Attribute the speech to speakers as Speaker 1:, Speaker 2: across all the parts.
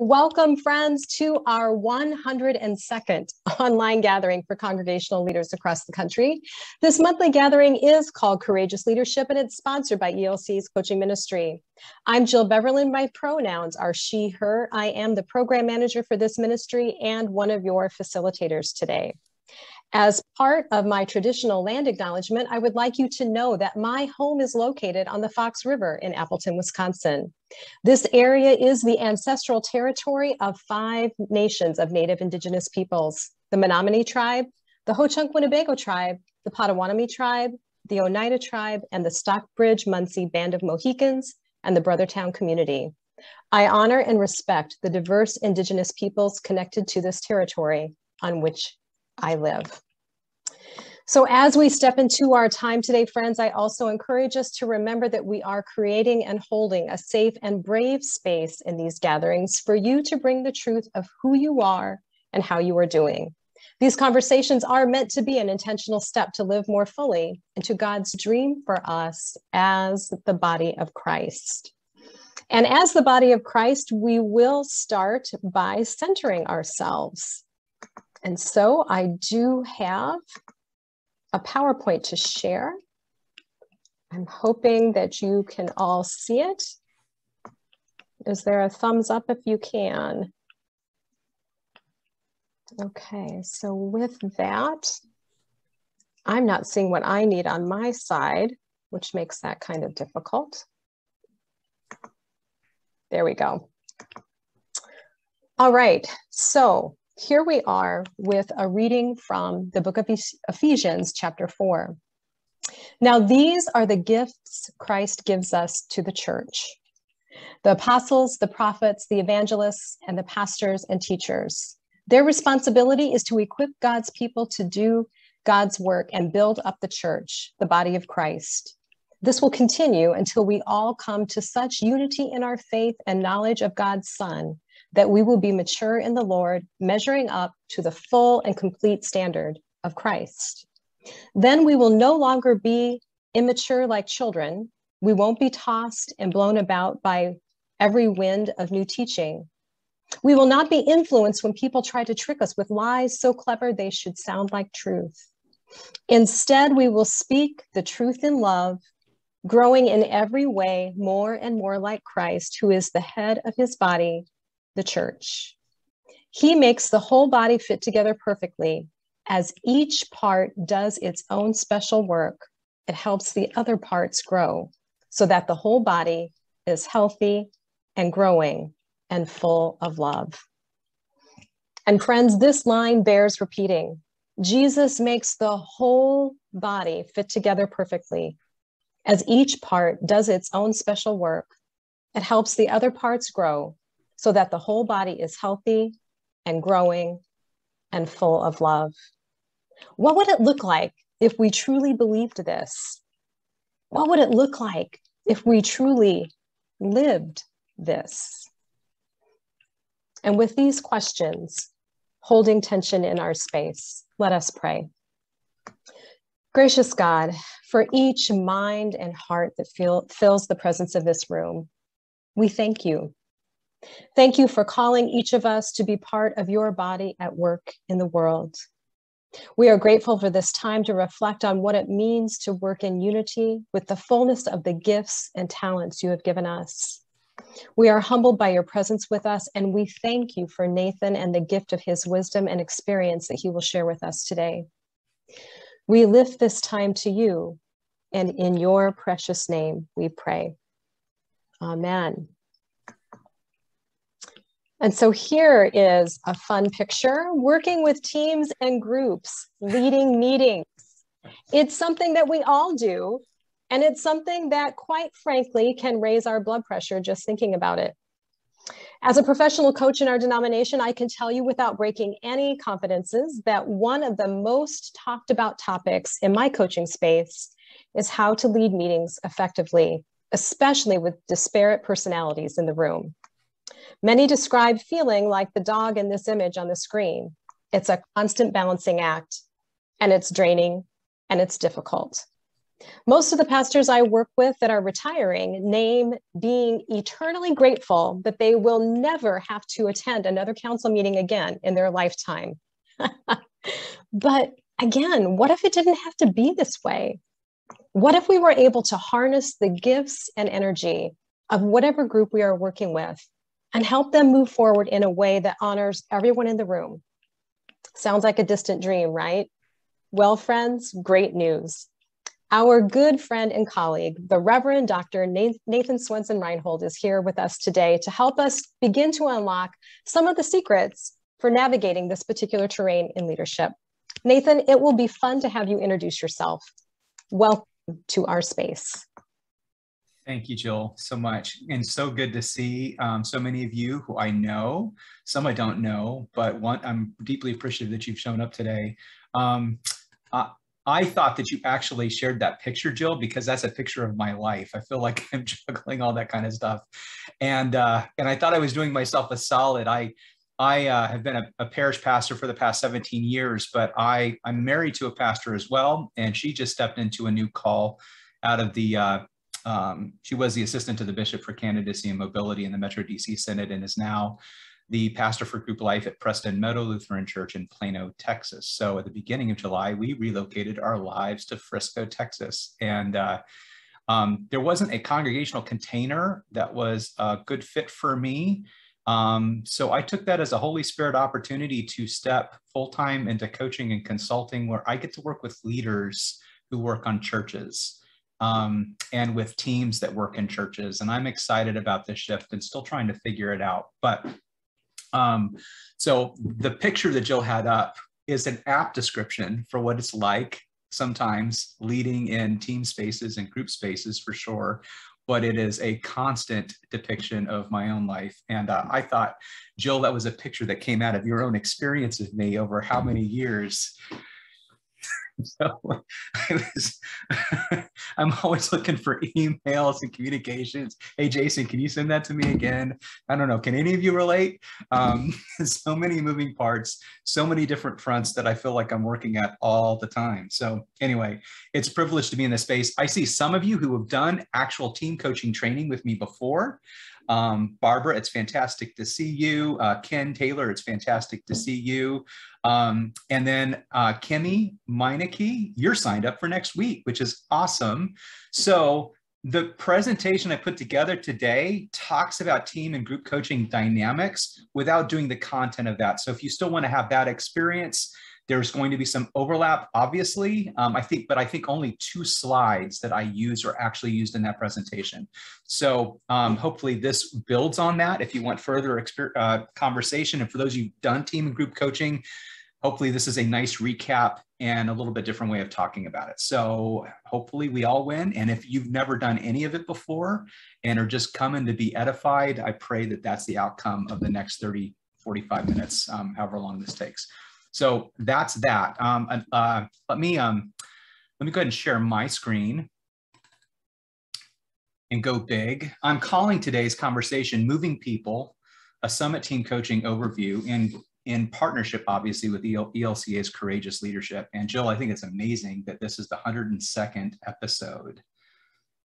Speaker 1: Welcome, friends, to our 102nd online gathering for congregational leaders across the country. This monthly gathering is called Courageous Leadership and it's sponsored by ELCA's coaching ministry. I'm Jill Beverlin. My pronouns are she, her. I am the program manager for this ministry and one of your facilitators today. As part of my traditional land acknowledgement, I would like you to know that my home is located on the Fox River in Appleton, Wisconsin. This area is the ancestral territory of five nations of Native Indigenous peoples, the Menominee tribe, the Ho-Chunk Winnebago tribe, the Potawatomi tribe, the Oneida tribe, and the Stockbridge Munsee Band of Mohicans, and the Brothertown community. I honor and respect the diverse Indigenous peoples connected to this territory on which I live. So as we step into our time today, friends, I also encourage us to remember that we are creating and holding a safe and brave space in these gatherings for you to bring the truth of who you are and how you are doing. These conversations are meant to be an intentional step to live more fully into God's dream for us as the body of Christ. And as the body of Christ, we will start by centering ourselves and so I do have a PowerPoint to share. I'm hoping that you can all see it. Is there a thumbs up if you can? Okay, so with that, I'm not seeing what I need on my side, which makes that kind of difficult. There we go. All right, so here we are with a reading from the book of Ephesians, chapter 4. Now, these are the gifts Christ gives us to the church the apostles, the prophets, the evangelists, and the pastors and teachers. Their responsibility is to equip God's people to do God's work and build up the church, the body of Christ. This will continue until we all come to such unity in our faith and knowledge of God's Son that we will be mature in the Lord, measuring up to the full and complete standard of Christ. Then we will no longer be immature like children. We won't be tossed and blown about by every wind of new teaching. We will not be influenced when people try to trick us with lies so clever they should sound like truth. Instead, we will speak the truth in love, growing in every way more and more like Christ, who is the head of his body, the church. He makes the whole body fit together perfectly. As each part does its own special work, it helps the other parts grow so that the whole body is healthy and growing and full of love. And friends, this line bears repeating. Jesus makes the whole body fit together perfectly. As each part does its own special work, it helps the other parts grow so that the whole body is healthy and growing and full of love. What would it look like if we truly believed this? What would it look like if we truly lived this? And with these questions, holding tension in our space, let us pray. Gracious God, for each mind and heart that feel, fills the presence of this room, we thank you Thank you for calling each of us to be part of your body at work in the world. We are grateful for this time to reflect on what it means to work in unity with the fullness of the gifts and talents you have given us. We are humbled by your presence with us, and we thank you for Nathan and the gift of his wisdom and experience that he will share with us today. We lift this time to you, and in your precious name we pray. Amen. And so here is a fun picture working with teams and groups, leading meetings. It's something that we all do, and it's something that, quite frankly, can raise our blood pressure just thinking about it. As a professional coach in our denomination, I can tell you without breaking any confidences that one of the most talked about topics in my coaching space is how to lead meetings effectively, especially with disparate personalities in the room. Many describe feeling like the dog in this image on the screen. It's a constant balancing act, and it's draining and it's difficult. Most of the pastors I work with that are retiring name being eternally grateful that they will never have to attend another council meeting again in their lifetime. but again, what if it didn't have to be this way? What if we were able to harness the gifts and energy of whatever group we are working with and help them move forward in a way that honors everyone in the room? Sounds like a distant dream, right? Well, friends, great news. Our good friend and colleague, the Reverend Dr. Nathan Swenson Reinhold, is here with us today to help us begin to unlock some of the secrets for navigating this particular terrain in leadership. Nathan, it will be fun to have you introduce yourself. Welcome to our space.
Speaker 2: Thank you, Jill, so much. And so good to see um, so many of you who I know, some I don't know, but one, I'm deeply appreciative that you've shown up today. Um, uh, I thought that you actually shared that picture, Jill, because that's a picture of my life. I feel like I'm juggling all that kind of stuff, and uh, and I thought I was doing myself a solid. I I uh, have been a, a, parish pastor for the past 17 years, but I I'm married to a pastor as well, and she just stepped into a new call out of the. Uh, um, she was the assistant to the bishop for candidacy and mobility in the Metro DC Synod, and is now the pastor for group life at Preston Meadow Lutheran Church in Plano, Texas. So at the beginning of July, we relocated our lives to Frisco, Texas. And uh, um, there wasn't a congregational container that was a good fit for me. Um, so I took that as a Holy Spirit opportunity to step full time into coaching and consulting, where I get to work with leaders who work on churches um, and with teams that work in churches. And I'm excited about this shift and still trying to figure it out. But um, so the picture that Jill had up is an app description for what it's like sometimes leading in team spaces and group spaces for sure but it is a constant depiction of my own life. And uh, I thought, Jill, that was a picture that came out of your own experience of me over how many years so I was, I'm always looking for emails and communications. Hey, Jason, can you send that to me again? I don't know. Can any of you relate? Um, so many moving parts, so many different fronts that I feel like I'm working at all the time. So anyway, it's a privilege to be in this space. I see some of you who have done actual team coaching training with me before. Um, Barbara, it's fantastic to see you. Uh, Ken Taylor, it's fantastic to see you. Um, and then uh, Kimmy Meineke, you're signed up for next week, which is awesome. So the presentation I put together today talks about team and group coaching dynamics without doing the content of that. So if you still want to have that experience, there's going to be some overlap, obviously. Um, I think, but I think only two slides that I use are actually used in that presentation. So um, hopefully this builds on that. If you want further uh, conversation, and for those you've done team and group coaching, hopefully this is a nice recap and a little bit different way of talking about it. So hopefully we all win. And if you've never done any of it before and are just coming to be edified, I pray that that's the outcome of the next 30, 45 minutes, um, however long this takes. So that's that. Um, uh, let me um, let me go ahead and share my screen and go big. I'm calling today's conversation "Moving People," a Summit Team Coaching overview in in partnership, obviously, with EL ELCA's Courageous Leadership. And Jill, I think it's amazing that this is the 102nd episode.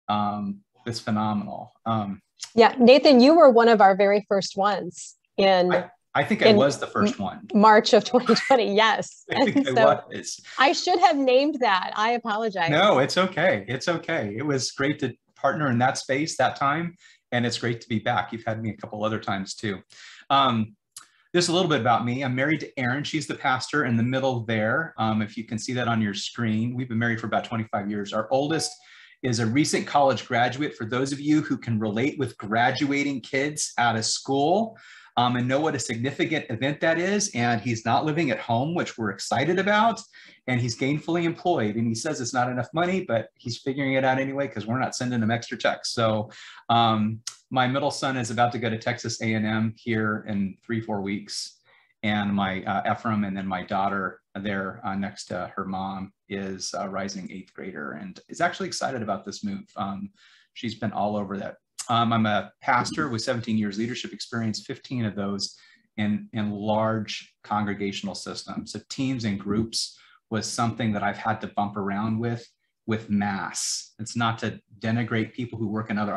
Speaker 2: Um, it's phenomenal. Um,
Speaker 1: yeah, Nathan, you were one of our very first ones in
Speaker 2: I, I think I was the first one.
Speaker 1: March of 2020, yes.
Speaker 2: I think I so was.
Speaker 1: I should have named that. I apologize.
Speaker 2: No, it's okay. It's okay. It was great to partner in that space that time. And it's great to be back. You've had me a couple other times too. Um, just a little bit about me. I'm married to Erin. She's the pastor in the middle there. Um, if you can see that on your screen, we've been married for about 25 years. Our oldest is a recent college graduate. For those of you who can relate with graduating kids out of school, um, and know what a significant event that is. And he's not living at home, which we're excited about. And he's gainfully employed. And he says it's not enough money, but he's figuring it out anyway because we're not sending him extra checks. So um, my middle son is about to go to Texas A&M here in three, four weeks. And my uh, Ephraim and then my daughter there uh, next to her mom is a rising eighth grader and is actually excited about this move. Um, she's been all over that um, I'm a pastor with 17 years leadership experience, 15 of those in, in large congregational systems. So teams and groups was something that I've had to bump around with with mass. It's not to denigrate people who work in other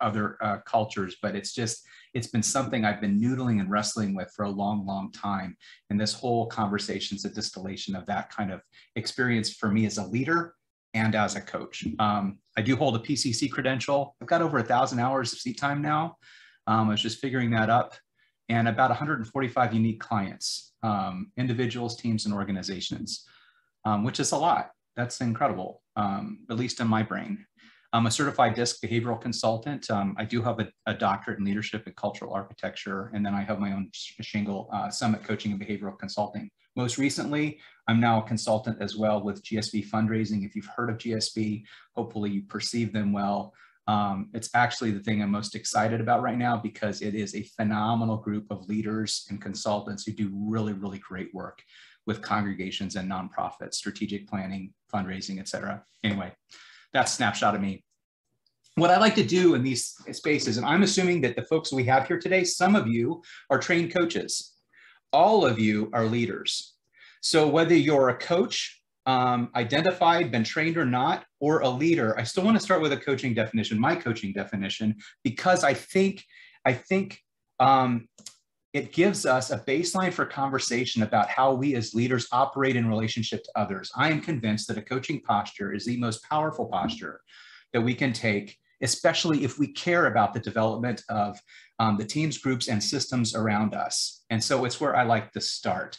Speaker 2: other uh, cultures, but it's just it's been something I've been noodling and wrestling with for a long, long time. And this whole conversation is a distillation of that kind of experience for me as a leader and as a coach. Um, I do hold a PCC credential. I've got over a thousand hours of seat time now. Um, I was just figuring that up and about 145 unique clients, um, individuals, teams, and organizations, um, which is a lot. That's incredible, um, at least in my brain. I'm a certified DISC behavioral consultant. Um, I do have a, a, doctorate in leadership and cultural architecture, and then I have my own shingle uh, summit coaching and behavioral consulting. Most recently, I'm now a consultant as well with GSB fundraising. If you've heard of GSB, hopefully you perceive them well. Um, it's actually the thing I'm most excited about right now because it is a phenomenal group of leaders and consultants who do really, really great work with congregations and nonprofits, strategic planning, fundraising, et cetera. Anyway, that's snapshot of me. What I like to do in these spaces, and I'm assuming that the folks we have here today, some of you are trained coaches. All of you are leaders. So whether you're a coach um, identified, been trained or not, or a leader, I still want to start with a coaching definition, my coaching definition, because I think, I think um, it gives us a baseline for conversation about how we as leaders operate in relationship to others. I am convinced that a coaching posture is the most powerful posture that we can take, especially if we care about the development of um, the teams, groups, and systems around us. And so it's where I like to start.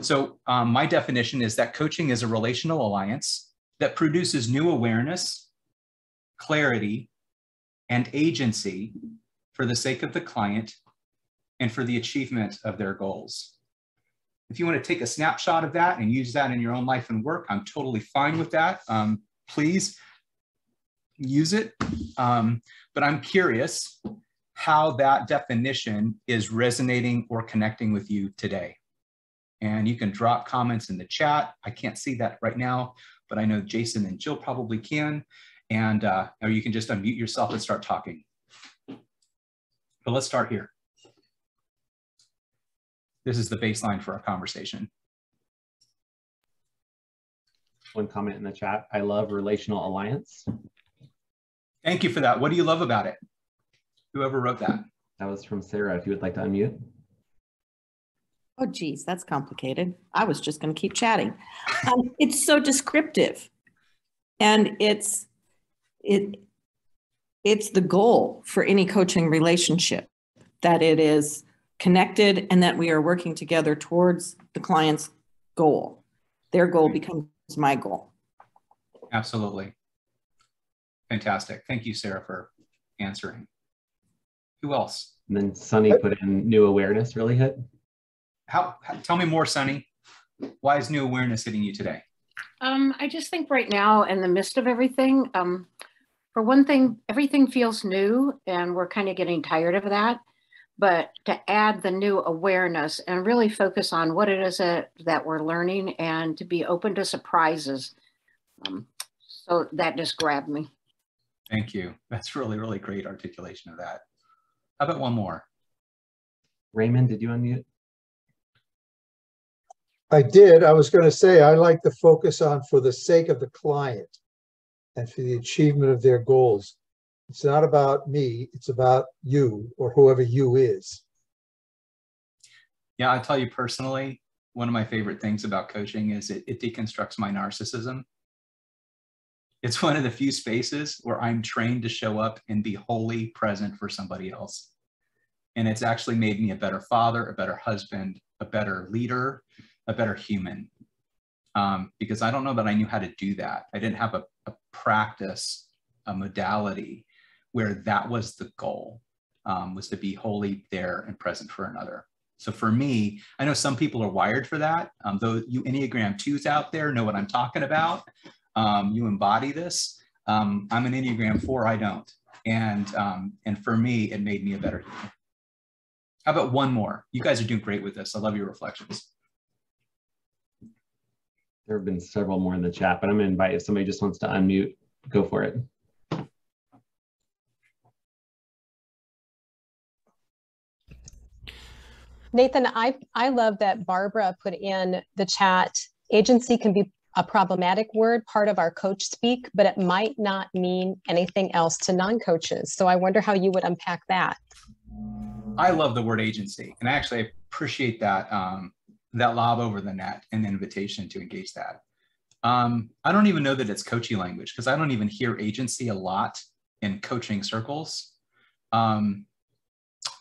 Speaker 2: So um, my definition is that coaching is a relational alliance that produces new awareness, clarity, and agency for the sake of the client and for the achievement of their goals. If you want to take a snapshot of that and use that in your own life and work, I'm totally fine with that. Um, please use it. Um, but I'm curious how that definition is resonating or connecting with you today and you can drop comments in the chat. I can't see that right now, but I know Jason and Jill probably can. And uh, or you can just unmute yourself and start talking. But let's start here. This is the baseline for our conversation.
Speaker 3: One comment in the chat. I love relational alliance.
Speaker 2: Thank you for that. What do you love about it? Whoever wrote that.
Speaker 3: That was from Sarah. If you would like to unmute.
Speaker 4: Oh, geez, that's complicated. I was just going to keep chatting. Um, it's so descriptive, and it's it it's the goal for any coaching relationship that it is connected and that we are working together towards the client's goal. Their goal becomes my goal.
Speaker 2: Absolutely. Fantastic. Thank you, Sarah, for answering. Who else?
Speaker 3: And then Sunny put in new awareness really hit
Speaker 2: how, how tell me more, Sunny. Why is new awareness hitting you today?
Speaker 5: Um, I just think right now, in the midst of everything, um, for one thing, everything feels new, and we're kind of getting tired of that. But to add the new awareness and really focus on what it is that, that we're learning and to be open to surprises. Um, so that just grabbed me.
Speaker 2: Thank you. That's really, really great articulation of that. How about one more?
Speaker 3: Raymond, did you unmute?
Speaker 6: I did. I was going to say I like to focus on for the sake of the client and for the achievement of their goals. It's not about me, it's about you or whoever you is.
Speaker 2: Yeah, I'll tell you personally, one of my favorite things about coaching is it, it deconstructs my narcissism. It's one of the few spaces where I'm trained to show up and be wholly present for somebody else. And it's actually made me a better father, a better husband, a better leader, a better human um, because I don't know that I knew how to do that. I didn't have a, a practice, a modality where that was the goal, um, was to be wholly there and present for another. So for me, I know some people are wired for that. Um, though you Enneagram 2s out there know what I'm talking about. Um, you embody this. Um, I'm an Enneagram 4, I don't. And, um, and for me, it made me a better human. How about one more? You guys are doing great with this. I love your reflections.
Speaker 3: There have been several more in the chat, but I'm going to invite if somebody just wants to unmute, go for it.
Speaker 1: Nathan, I, I love that Barbara put in the chat, agency can be a problematic word, part of our coach speak, but it might not mean anything else to non-coaches. So I wonder how you would unpack that.
Speaker 2: I love the word agency, and actually I actually appreciate that um, that lob over the net and the invitation to engage that. Um, I don't even know that it's coachy language because I don't even hear agency a lot in coaching circles. Um,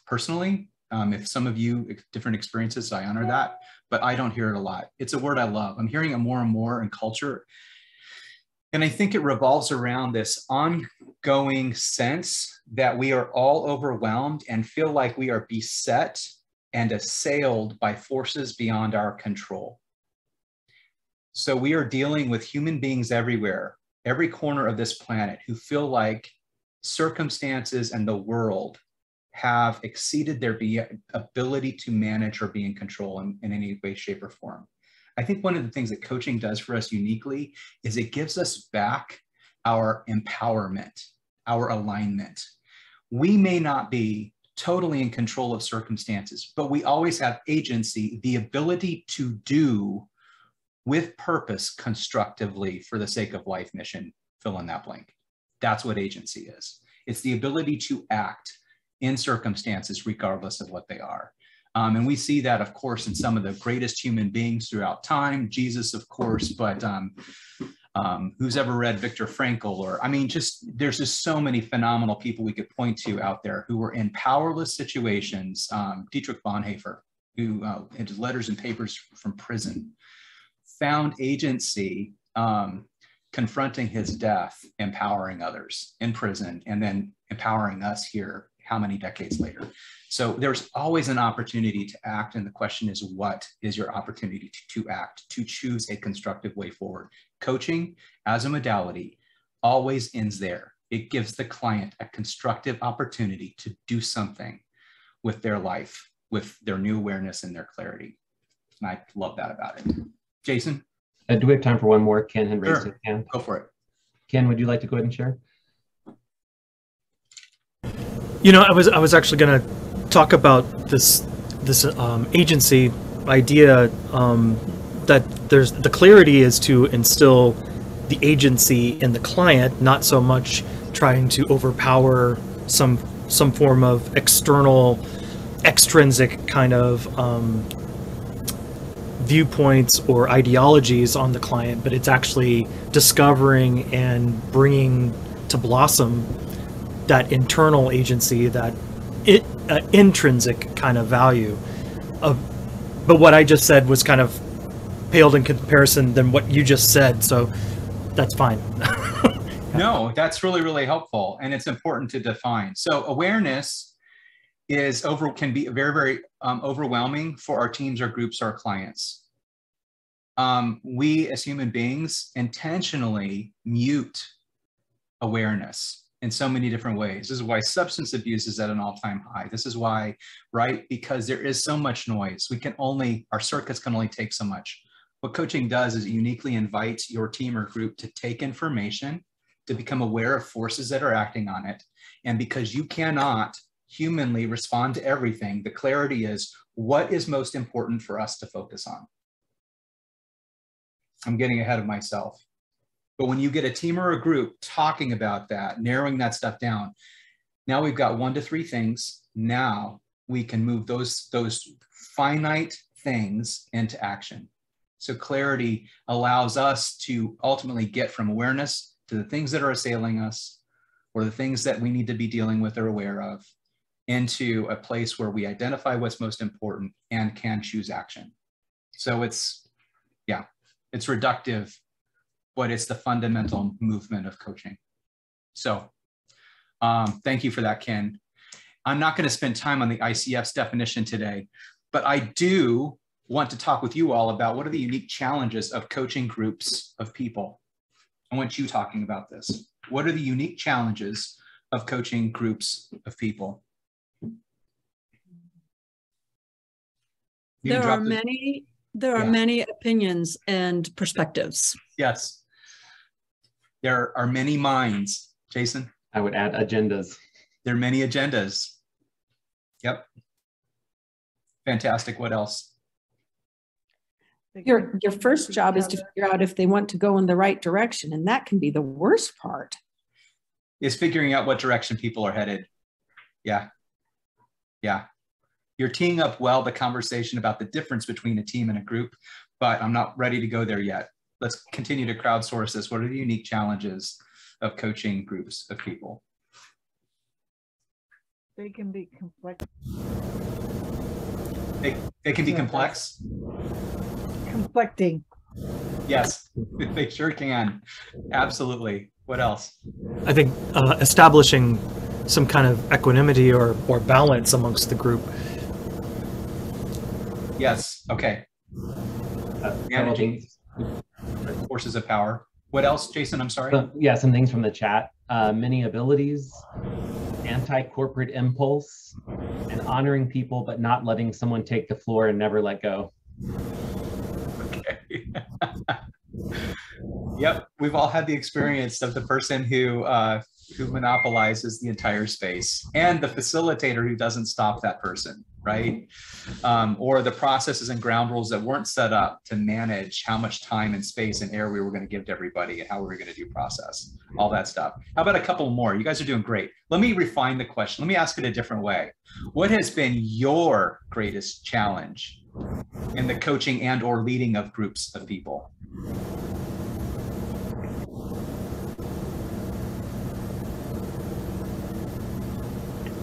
Speaker 2: personally, um, if some of you different experiences, I honor that, but I don't hear it a lot. It's a word I love. I'm hearing it more and more in culture. And I think it revolves around this ongoing sense that we are all overwhelmed and feel like we are beset and assailed by forces beyond our control. So we are dealing with human beings everywhere, every corner of this planet who feel like circumstances and the world have exceeded their be- ability to manage or be in control in, in any way, shape, or form. I think one of the things that coaching does for us uniquely is it gives us back our empowerment, our alignment. We may not be totally in control of circumstances, but we always have agency, the ability to do with purpose constructively for the sake of life mission, fill in that blank. That's what agency is. It's the ability to act in circumstances, regardless of what they are. Um, and we see that, of course, in some of the greatest human beings throughout time, Jesus, of course, but um, um, who's ever read Viktor Frankl? Or, I mean, just there's just so many phenomenal people we could point to out there who were in powerless situations. Um, Dietrich Bonhoeffer, who uh, his letters and papers from prison, found agency um, confronting his death, empowering others in prison, and then empowering us here how many decades later. So there's always an opportunity to act. And the question is, what is your opportunity to, to act, to choose a constructive way forward? Coaching as a modality always ends there. It gives the client a constructive opportunity to do something with their life, with their new awareness and their clarity. And I love that about it. Jason?
Speaker 3: Uh, do we have time for one more? Ken had raised
Speaker 2: sure.
Speaker 3: his hand.
Speaker 2: Go for it.
Speaker 3: Ken, would you like to go ahead and share?
Speaker 7: You know, I was I was actually going to talk about this this um, agency idea um, that there's the clarity is to instill the agency in the client, not so much trying to overpower some some form of external, extrinsic kind of um, viewpoints or ideologies on the client, but it's actually discovering and bringing to blossom that internal agency, that it, uh, intrinsic kind of value. Of, but what I just said was kind of paled in comparison than what you just said, so that's fine.
Speaker 2: no, that's really really helpful, and it's important to define. So awareness is over can be very very um, overwhelming for our teams, our groups, our clients. Um, we as human beings intentionally mute awareness in so many different ways. This is why substance abuse is at an all-time high. This is why, right? Because there is so much noise. We can only, our circuits can only take so much. What coaching does is uniquely invites your team or group to take information, to become aware of forces that are acting on it. And because you cannot humanly respond to everything, the clarity is what is most important for us to focus on. I'm getting ahead of myself. But when you get a team or a group talking about that, narrowing that stuff down, now we've got one to three things. Now we can move those, those finite things into action. So clarity allows us to ultimately get from awareness to the things that are assailing us or the things that we need to be dealing with or aware of into a place where we identify what's most important and can choose action. So it's, yeah, it's reductive but it's the fundamental movement of coaching. So um, thank you for that, Ken. I'm not going to spend time on the ICF's definition today, but I do want to talk with you all about what are the unique challenges of coaching groups of people. I want you talking about this. What are the unique challenges of coaching groups of people?
Speaker 8: You there are many there are yeah. many opinions and perspectives.
Speaker 2: Yes. There are many minds. Jason?
Speaker 3: I would add agendas.
Speaker 2: There are many agendas. Yep. Fantastic. What else?
Speaker 4: Your, your first job is to figure out if they want to go in the right direction, and that can be the worst part.
Speaker 2: Is figuring out what direction people are headed. Yeah. Yeah. You're teeing up well the conversation about the difference between a team and a group, but I'm not ready to go there yet. Let's continue to crowdsource this. What are the unique challenges of coaching groups of people?
Speaker 9: They can be complex.
Speaker 2: They, they can be complex.
Speaker 9: Conflicting.
Speaker 2: Yes, they sure can. Absolutely. What else?
Speaker 7: I think uh, establishing some kind of equanimity or, or balance amongst the group.
Speaker 2: Yes. Okay.
Speaker 3: Uh,
Speaker 2: Managing forces of power. What else, Jason? I'm sorry.
Speaker 3: So, yeah, some things from the chat. Uh, many abilities, anti-corporate impulse, and honoring people but not letting someone take the floor and never let go.
Speaker 2: Okay. yep, we've all had the experience of the person who uh, who monopolizes the entire space and the facilitator who doesn't stop that person, right? Um, or the processes and ground rules that weren't set up to manage how much time and space and air we were going to give to everybody and how we were going to do process, all that stuff. How about a couple more? You guys are doing great. Let me refine the question. Let me ask it a different way. What has been your greatest challenge in the coaching and or leading of groups of people?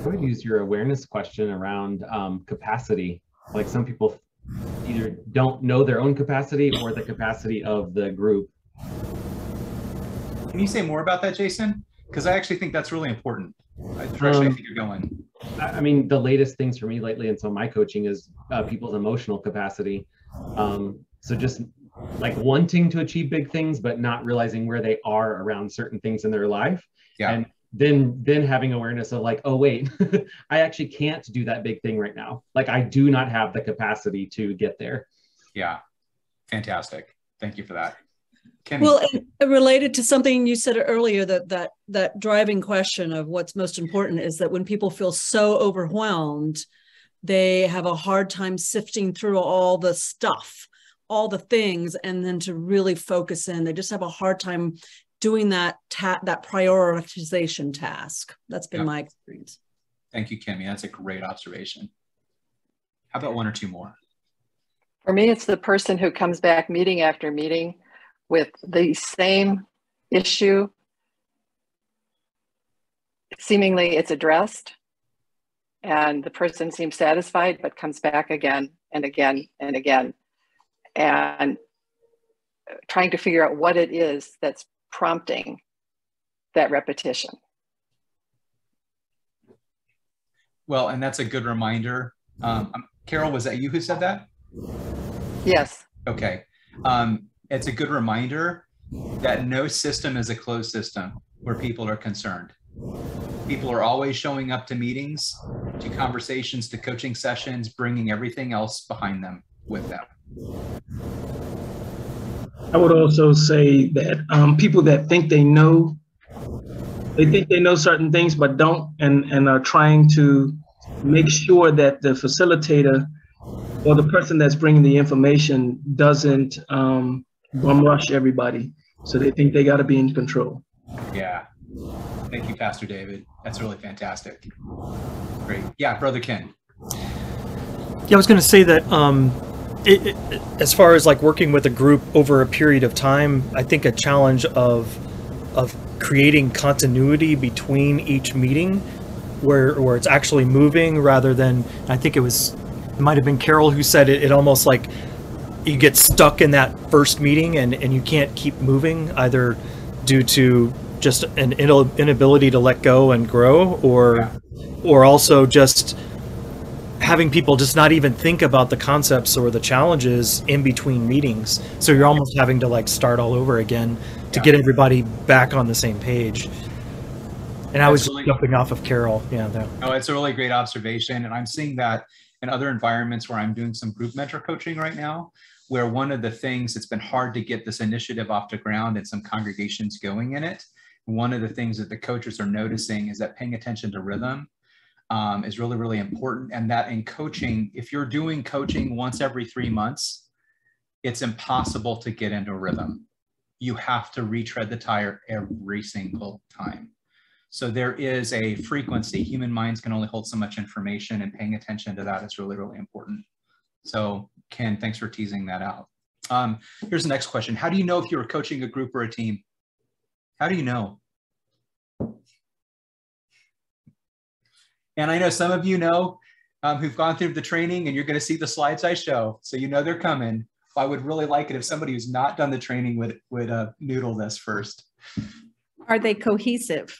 Speaker 3: Would use your awareness question around um, capacity. Like some people either don't know their own capacity or the capacity of the group.
Speaker 2: Can you say more about that, Jason? Because I actually think that's really important. I, direction I
Speaker 3: Um,
Speaker 2: think you're going.
Speaker 3: I I mean, the latest things for me lately and so my coaching is uh, people's emotional capacity. Um, so just like wanting to achieve big things, but not realizing where they are around certain things in their life.
Speaker 2: Yeah.
Speaker 3: And then then having awareness of like, oh wait, I actually can't do that big thing right now. Like I do not have the capacity to get there.
Speaker 2: Yeah. Fantastic. Thank you for that. Kimmy.
Speaker 8: Well, and related to something you said earlier, that that that driving question of what's most important is that when people feel so overwhelmed, they have a hard time sifting through all the stuff, all the things, and then to really focus in. They just have a hard time doing that ta- that prioritization task. That's been
Speaker 2: Yeah.
Speaker 8: my experience.
Speaker 2: Thank you, Kimmy. That's a great observation. How about one or two more?
Speaker 10: For me, it's the person who comes back meeting after meeting with the same issue. Seemingly it's addressed and the person seems satisfied, but comes back again and again and again. And trying to figure out what it is that's prompting that repetition.
Speaker 2: Well, and that's a good reminder. Um, um, Carol, was that you who said that?
Speaker 10: Yes.
Speaker 2: Okay. Um, it's a good reminder that no system is a closed system where people are concerned. People are always showing up to meetings, to conversations, to coaching sessions, bringing everything else behind them with them.
Speaker 11: I would also say that um, people that think they know, they think they know certain things but don't, and and are trying to make sure that the facilitator or the person that's bringing the information doesn't um, bum rush everybody. So they think they got to be in control.
Speaker 2: Yeah. Thank you, Pastor David. That's really fantastic. Great. Yeah, Brother Ken.
Speaker 7: Yeah, I was going to say that um, it, it, as far as like working with a group over a period of time, I think a challenge of of creating continuity between each meeting, where where it's actually moving rather than I think it was it might have been Carol who said it. It almost like you get stuck in that first meeting and and you can't keep moving either due to just an inability to let go and grow or
Speaker 2: Yeah.
Speaker 7: or also just having people just not even think about the concepts or the challenges in between meetings so you're almost having to like start all over again to
Speaker 2: Yeah.
Speaker 7: get everybody back on the same page and i was
Speaker 2: really-
Speaker 7: jumping off of carol yeah that,
Speaker 2: Oh, it's a really great observation. And I'm seeing that in other environments where I'm doing some group mentor coaching right now, where one of the things that's been hard to get this initiative off the ground and some congregations going in it. One of the things that the coaches are noticing is that paying attention to rhythm um, is really, really important. And that in coaching, if you're doing coaching once every three months, it's impossible to get into a rhythm. You have to retread the tire every single time. So there is a frequency. Human minds can only hold so much information and paying attention to that is really, really important. So Ken, thanks for teasing that out. Um, here's the next question. How do you know if you're coaching a group or a team? How do you know? And I know some of you know um, who've gone through the training and you're going to see the slides I show. So you know they're coming. I would really like it if somebody who's not done the training would, would uh, noodle this first.
Speaker 4: Are they cohesive?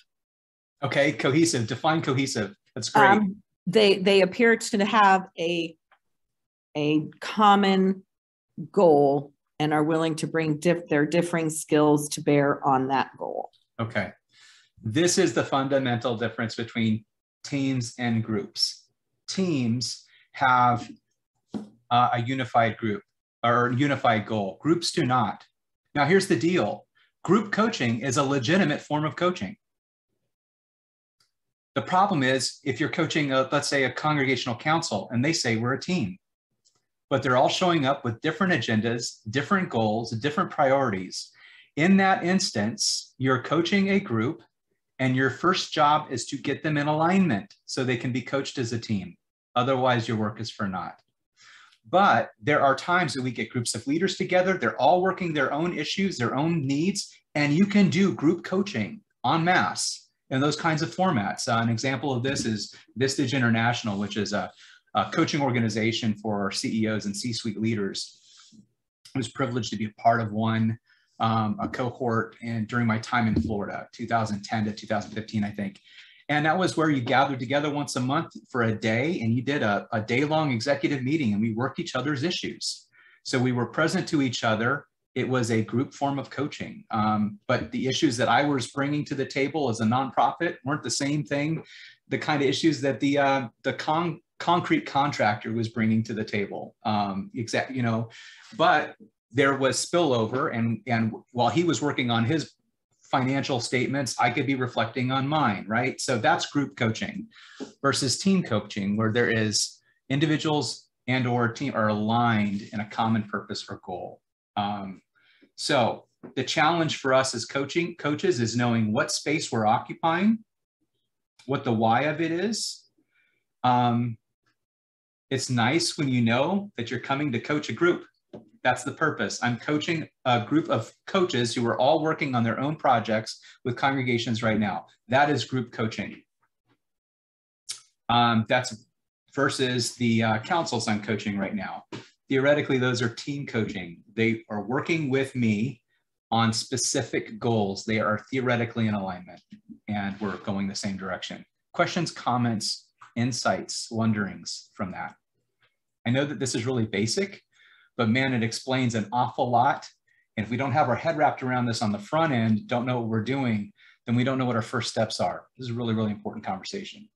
Speaker 2: Okay, cohesive. Define cohesive. That's great. Um,
Speaker 4: they they appear to have a a common goal and are willing to bring diff- their differing skills to bear on that goal.
Speaker 2: Okay. This is the fundamental difference between teams and groups. Teams have uh, a unified group or unified goal. Groups do not. Now, here's the deal group coaching is a legitimate form of coaching. The problem is if you're coaching, a, let's say, a congregational council and they say we're a team, but they're all showing up with different agendas, different goals, different priorities. In that instance, you're coaching a group and your first job is to get them in alignment so they can be coached as a team. Otherwise, your work is for naught. But there are times that we get groups of leaders together. They're all working their own issues, their own needs, and you can do group coaching en masse in those kinds of formats. Uh, an example of this is Vistage International, which is a, a coaching organization for CEOs and C-suite leaders. I was privileged to be a part of one, um, a cohort, and during my time in Florida, 2010 to 2015, I think. And that was where you gathered together once a month for a day and you did a, a day long executive meeting and we worked each other's issues. So we were present to each other. It was a group form of coaching. Um, but the issues that I was bringing to the table as a nonprofit weren't the same thing. The kind of issues that the, uh, the con concrete contractor was bringing to the table. Um, exact, you know, but there was spillover and and while he was working on his financial statements, I could be reflecting on mine, right? So that's group coaching versus team coaching, where there is individuals and or team are aligned in a common purpose or goal. Um, so the challenge for us as coaching coaches is knowing what space we're occupying, what the why of it is. Um, it's nice when you know that you're coming to coach a group that's the purpose. I'm coaching a group of coaches who are all working on their own projects with congregations right now. That is group coaching. Um, that's versus the uh, councils I'm coaching right now. Theoretically, those are team coaching. They are working with me on specific goals. They are theoretically in alignment and we're going the same direction. Questions, comments, insights, wonderings from that. I know that this is really basic, but man, it explains an awful lot. And if we don't have our head wrapped around this on the front end, don't know what we're doing, then we don't know what our first steps are. This is a really, really important conversation.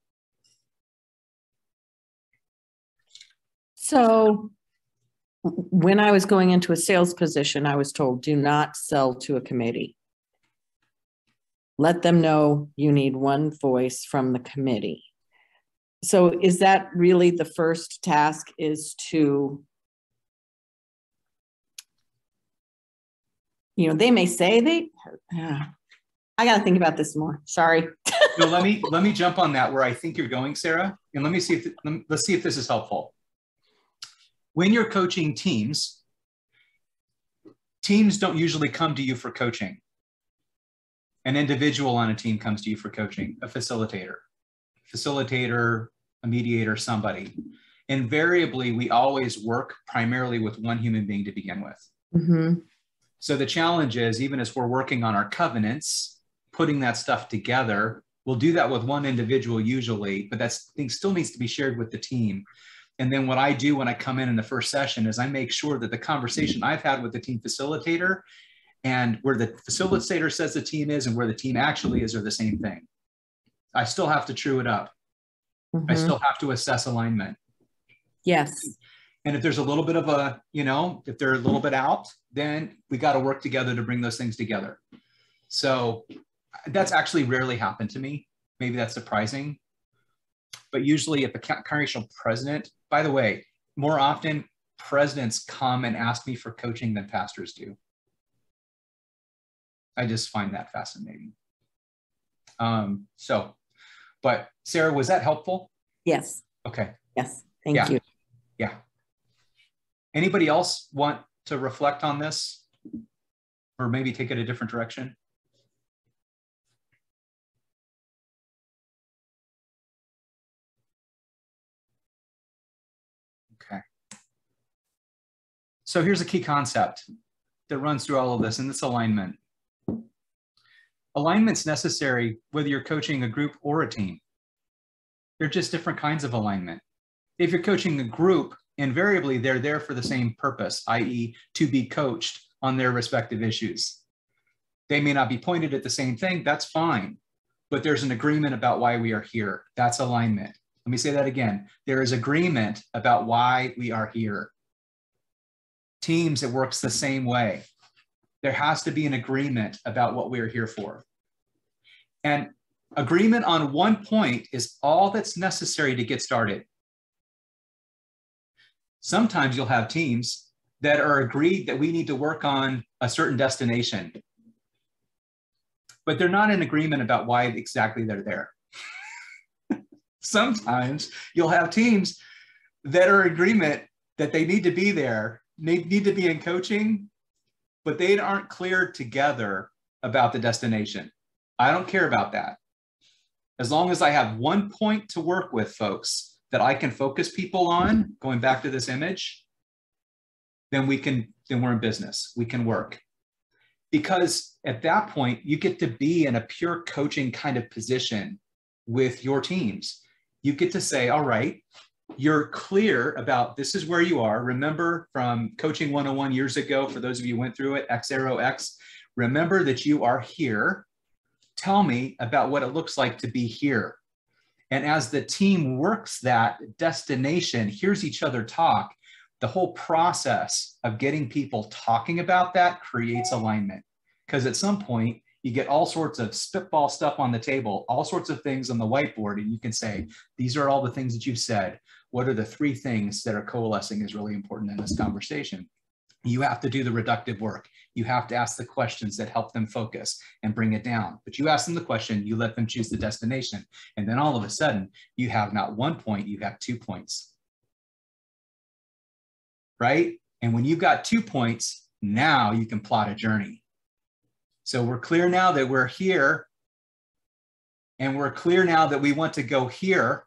Speaker 4: So when I was going into a sales position, I was told, do not sell to a committee. Let them know you need one voice from the committee. So is that really the first task is to you know, they may say they, uh, I got to think about this more. Sorry.
Speaker 2: so let me, let me jump on that where I think you're going, Sarah, and let me see if, let's see if this is helpful. When you're coaching teams, teams don't usually come to you for coaching. An individual on a team comes to you for coaching, a facilitator, facilitator, a mediator, somebody. Invariably, we always work primarily with one human being to begin with. Mm -hmm. So the challenge is, even as we're working on our covenants, putting that stuff together, we'll do that with one individual usually, but that thing still needs to be shared with the team. And then what I do when I come in in the first session is I make sure that the conversation I've had with the team facilitator and where the facilitator says the team is and where the team actually is are the same thing. I still have to true it up. Mm-hmm. I still have to assess alignment.
Speaker 4: Yes.
Speaker 2: And if there's a little bit of a, you know, if they're a little bit out, then we got to work together to bring those things together. So that's actually rarely happened to me. Maybe that's surprising. But usually, if a congregational president, by the way, more often presidents come and ask me for coaching than pastors do. I just find that fascinating. Um, so, but Sarah, was that helpful?
Speaker 4: Yes.
Speaker 2: Okay.
Speaker 4: Yes. Thank
Speaker 2: yeah.
Speaker 4: you.
Speaker 2: Yeah. Anybody else want to reflect on this or maybe take it a different direction? Okay. So here's a key concept that runs through all of this, and this alignment. Alignment's necessary whether you're coaching a group or a team. They're just different kinds of alignment. If you're coaching a group, invariably they're there for the same purpose, i.e., to be coached on their respective issues. They may not be pointed at the same thing, that's fine, but there's an agreement about why we are here. That's alignment. Let me say that again. There is agreement about why we are here. Teams, it works the same way. There has to be an agreement about what we are here for. And agreement on one point is all that's necessary to get started. Sometimes you'll have teams that are agreed that we need to work on a certain destination, but they're not in agreement about why exactly they're there. Sometimes you'll have teams that are in agreement that they need to be there, need, need to be in coaching, but they aren't clear together about the destination. I don't care about that. As long as I have one point to work with, folks, that I can focus people on, going back to this image, then we can, then we're in business. We can work. Because at that point, you get to be in a pure coaching kind of position with your teams. You get to say, all right, you're clear about this is where you are. Remember from Coaching 101 years ago, for those of you went through it, X arrow X, remember that you are here. Tell me about what it looks like to be here. And as the team works that destination, hears each other talk, the whole process of getting people talking about that creates alignment. Because at some point, you get all sorts of spitball stuff on the table, all sorts of things on the whiteboard, and you can say, these are all the things that you've said. What are the three things that are coalescing is really important in this conversation? You have to do the reductive work. You have to ask the questions that help them focus and bring it down. But you ask them the question, you let them choose the destination. And then all of a sudden, you have not one point, you have two points. Right? And when you've got two points, now you can plot a journey. So we're clear now that we're here. And we're clear now that we want to go here.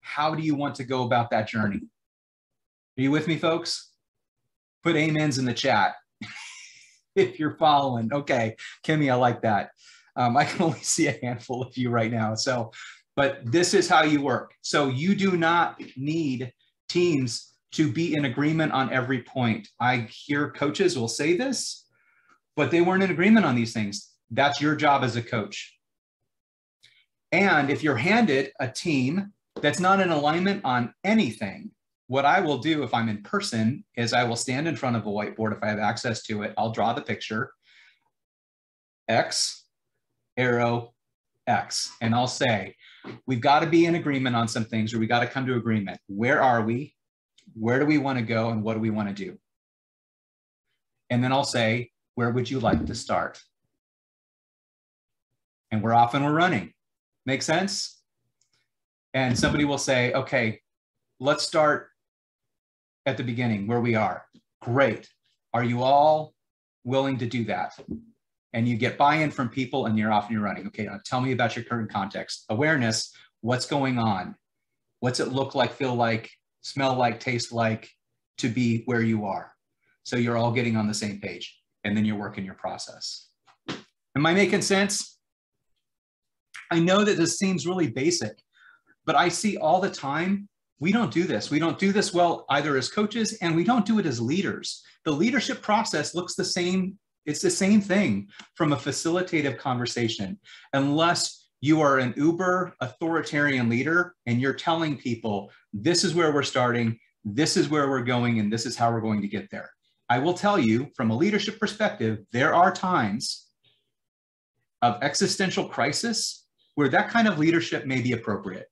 Speaker 2: How do you want to go about that journey? Are you with me, folks? Put amens in the chat if you're following. Okay, Kimmy, I like that. Um, I can only see a handful of you right now. So, but this is how you work. So you do not need teams to be in agreement on every point. I hear coaches will say this, but they weren't in agreement on these things. That's your job as a coach. And if you're handed a team that's not in alignment on anything, what I will do if I'm in person is I will stand in front of a whiteboard if I have access to it. I'll draw the picture, X, arrow, X, and I'll say, we've got to be in agreement on some things or we got to come to agreement. Where are we? Where do we want to go and what do we want to do? And then I'll say, where would you like to start? And we're off and we're running. Make sense? And somebody will say, okay, let's start at the beginning where we are. Great. Are you all willing to do that? And you get buy in from people and you're off and you're running. Okay, tell me about your current context. Awareness, what's going on? What's it look like, feel like, smell like, taste like to be where you are? So you're all getting on the same page and then you're working your process. Am I making sense? I know that this seems really basic, but I see all the time we don't do this. We don't do this well either as coaches and we don't do it as leaders. The leadership process looks the same. It's the same thing from a facilitative conversation, unless you are an uber authoritarian leader and you're telling people, this is where we're starting, this is where we're going, and this is how we're going to get there. I will tell you from a leadership perspective, there are times of existential crisis where that kind of leadership may be appropriate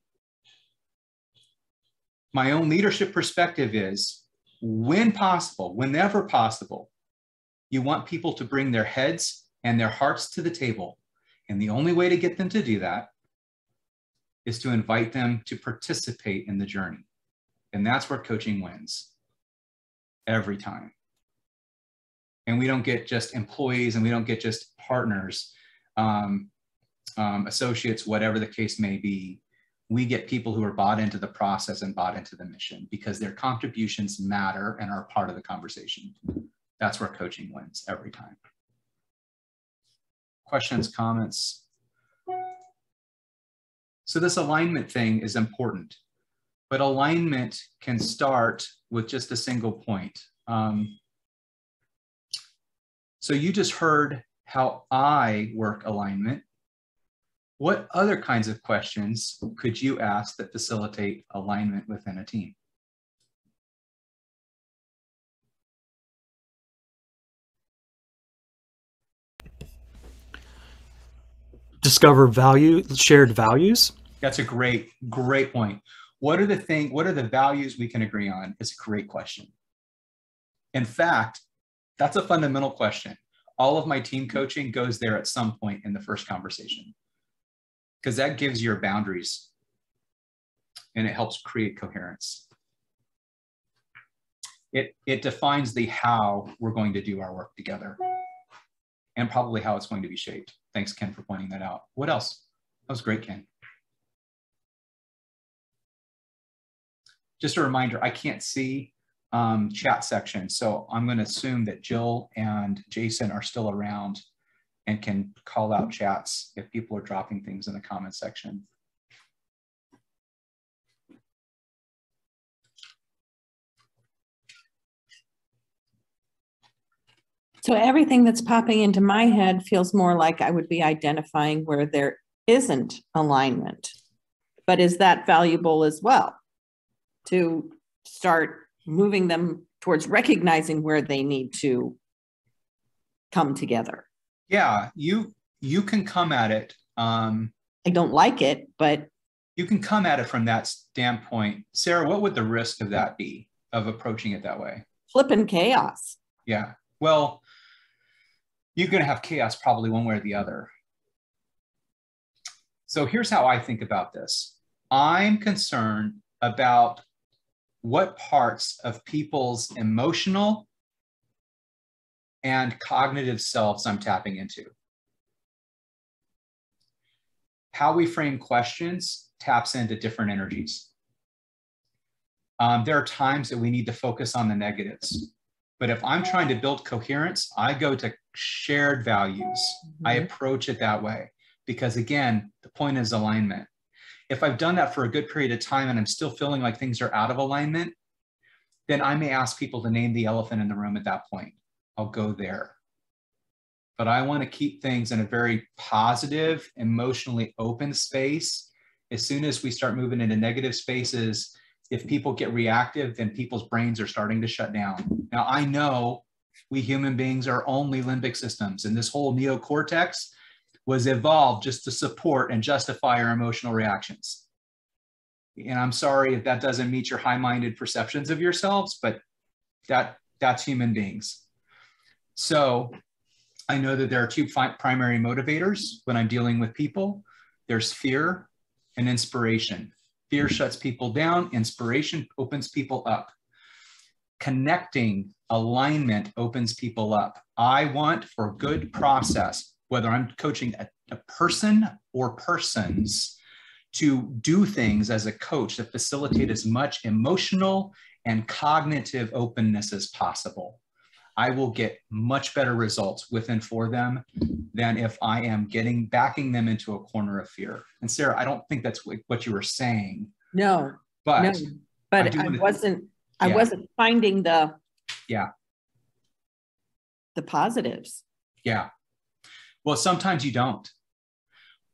Speaker 2: my own leadership perspective is when possible, whenever possible, you want people to bring their heads and their hearts to the table. And the only way to get them to do that is to invite them to participate in the journey. And that's where coaching wins every time. And we don't get just employees and we don't get just partners, um, um, associates, whatever the case may be. We get people who are bought into the process and bought into the mission because their contributions matter and are part of the conversation. That's where coaching wins every time. Questions, comments? So this alignment thing is important, but alignment can start with just a single point. Um, so you just heard how I work alignment. What other kinds of questions could you ask that facilitate alignment within a team?
Speaker 7: Discover value, shared values.
Speaker 2: That's a great, great point. What are the thing? What are the values we can agree on? Is a great question. In fact, that's a fundamental question. All of my team coaching goes there at some point in the first conversation because that gives your boundaries and it helps create coherence. It, it defines the how we're going to do our work together and probably how it's going to be shaped. Thanks, Ken, for pointing that out. What else? That was great, Ken. Just a reminder, I can't see um, chat section, so I'm going to assume that Jill and Jason are still around and can call out mm-hmm. chats if people are dropping things in the comment section.
Speaker 4: So everything that's popping into my head feels more like I would be identifying where there isn't alignment. But is that valuable as well to start moving them towards recognizing where they need to come together?
Speaker 2: Yeah, you you can come at it. Um,
Speaker 4: I don't like it, but
Speaker 2: you can come at it from that standpoint. Sarah, what would the risk of that be of approaching it that way?
Speaker 4: Flipping chaos.
Speaker 2: Yeah. Well, you're going to have chaos probably one way or the other. So here's how I think about this I'm concerned about what parts of people's emotional and cognitive selves I'm tapping into. How we frame questions taps into different energies. Um, there are times that we need to focus on the negatives. But if I'm trying to build coherence, I go to shared values. Mm-hmm. I approach it that way because, again, the point is alignment. If I've done that for a good period of time and I'm still feeling like things are out of alignment, then I may ask people to name the elephant in the room at that point. I'll go there. But I want to keep things in a very positive, emotionally open space. As soon as we start moving into negative spaces, if people get reactive, then people's brains are starting to shut down. Now, I know we human beings are only limbic systems, and this whole neocortex was evolved just to support and justify our emotional reactions. And I'm sorry if that doesn't meet your high-minded perceptions of yourselves, but that that's human beings. So I know that there are two primary motivators when I'm dealing with people. There's fear and inspiration. Fear shuts people down, inspiration opens people up. Connecting alignment opens people up. I want for good process, whether I'm coaching a, a person or persons, to do things as a coach that facilitate as much emotional and cognitive openness as possible. I will get much better results within for them than if I am getting backing them into a corner of fear. And Sarah, I don't think that's what you were saying.
Speaker 4: No,
Speaker 2: but
Speaker 4: no, but I, I wasn't. I yeah. wasn't finding the.
Speaker 2: Yeah.
Speaker 4: The positives.
Speaker 2: Yeah. Well, sometimes you don't,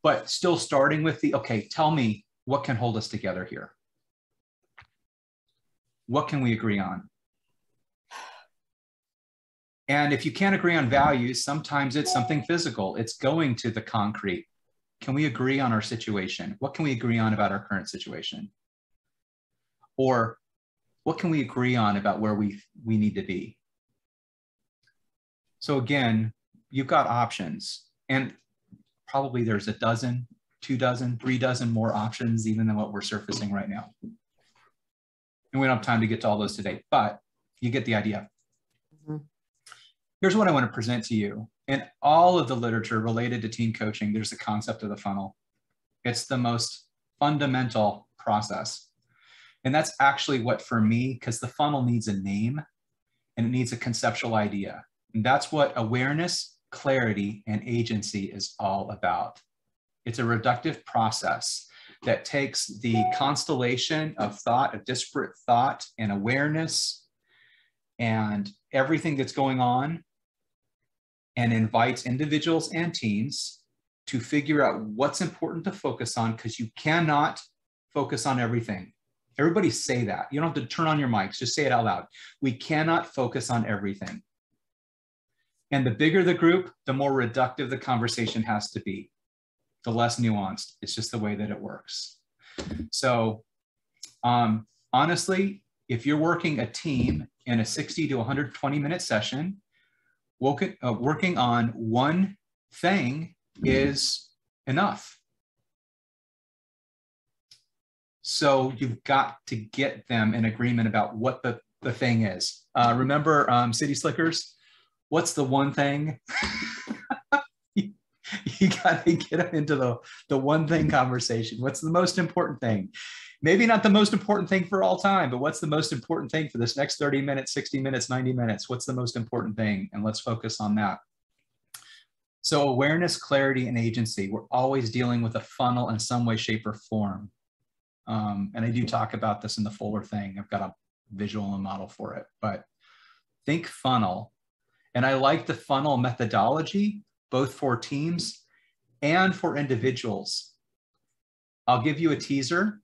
Speaker 2: but still starting with the okay. Tell me what can hold us together here. What can we agree on? And if you can't agree on values, sometimes it's something physical. It's going to the concrete. Can we agree on our situation? What can we agree on about our current situation? Or What can we agree on about where we, we need to be? So again, you've got options and probably there's a dozen, two dozen, three dozen more options even than what we're surfacing right now. And we don't have time to get to all those today, but you get the idea. Mm -hmm. Here's what I want to present to you. In all of the literature related to team coaching, there's the concept of the funnel. It's the most fundamental process. And that's actually what for me, because the funnel needs a name and it needs a conceptual idea. And that's what awareness, clarity, and agency is all about. It's a reductive process that takes the constellation of thought, of disparate thought and awareness and everything that's going on and invites individuals and teams to figure out what's important to focus on because you cannot focus on everything. Everybody say that. You don't have to turn on your mics, just say it out loud. We cannot focus on everything. And the bigger the group, the more reductive the conversation has to be, the less nuanced. It's just the way that it works. So um, honestly, if you're working a team in a 60 to 120 minute session, working, uh, working on one thing is enough. So you've got to get them in agreement about what the, the thing is. Uh, remember um, City Slickers? What's the one thing? you, you got to get them into the, the one thing conversation. What's the most important thing? Maybe not the most important thing for all time, but what's the most important thing for this next 30 minutes, 60 minutes, 90 minutes? What's the most important thing? And let's focus on that. So awareness, clarity, and agency, we're always dealing with a funnel in some way, shape, or form. Um, and I do talk about this in the Fuller thing. I've got a visual and model for it, but think funnel. And I like the funnel methodology, both for teams and for individuals. I'll give you a teaser.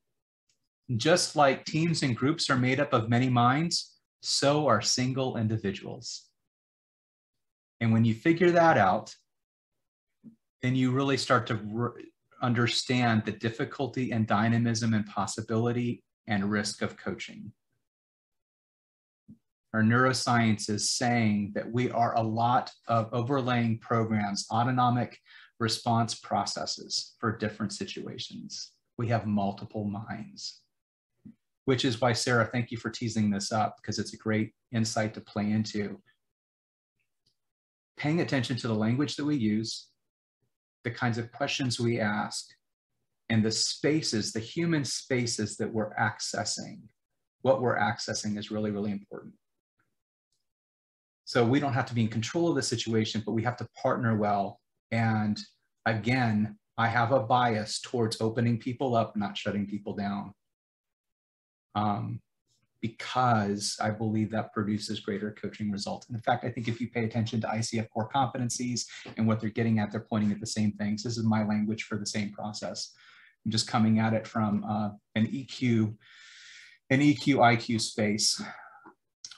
Speaker 2: Just like teams and groups are made up of many minds, so are single individuals. And when you figure that out, then you really start to understand the difficulty and dynamism and possibility and risk of coaching. Our neuroscience is saying that we are a lot of overlaying programs, autonomic response processes for different situations. We have multiple minds, which is why, Sarah, thank you for teasing this up because it's a great insight to play into. Paying attention to the language that we use, the kinds of questions we ask, and the spaces, the human spaces that we're accessing. What we're accessing is really, really important. So we don't have to be in control of the situation, but we have to partner well. And again, I have a bias towards opening people up, not shutting people down. Um, because I believe that produces greater coaching results. And in fact, I think if you pay attention to ICF core competencies and what they're getting at, they're pointing at the same things. This is my language for the same process. I'm just coming at it from uh, an EQ, an EQ IQ space